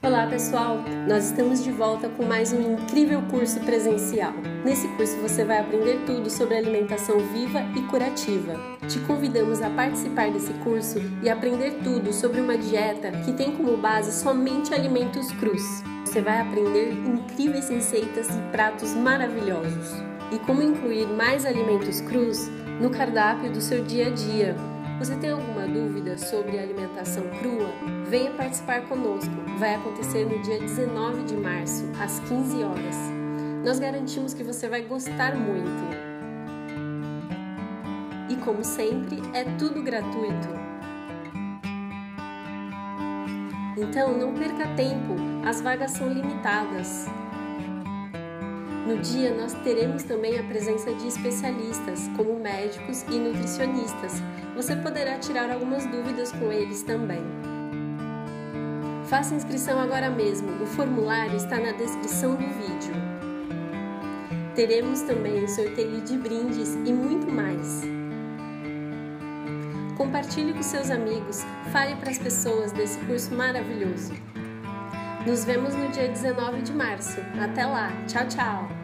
Olá pessoal, nós estamos de volta com mais um incrível curso presencial. Nesse curso você vai aprender tudo sobre alimentação viva e curativa. Te convidamos a participar desse curso e aprender tudo sobre uma dieta que tem como base somente alimentos crus. Você vai aprender incríveis receitas e pratos maravilhosos e como incluir mais alimentos crus no cardápio do seu dia a dia. Você tem alguma dúvida sobre alimentação crua? Venha participar conosco. Vai acontecer no dia 19 de março, às 15 horas. Nós garantimos que você vai gostar muito. E como sempre, é tudo gratuito. Então não perca tempo, as vagas são limitadas. No dia, nós teremos também a presença de especialistas, como médicos e nutricionistas. Você poderá tirar algumas dúvidas com eles também. Faça inscrição agora mesmo, o formulário está na descrição do vídeo. Teremos também sorteio de brindes e muito mais. Compartilhe com seus amigos, fale para as pessoas desse curso maravilhoso. Nos vemos no dia 19 de março. Até lá. Tchau, tchau.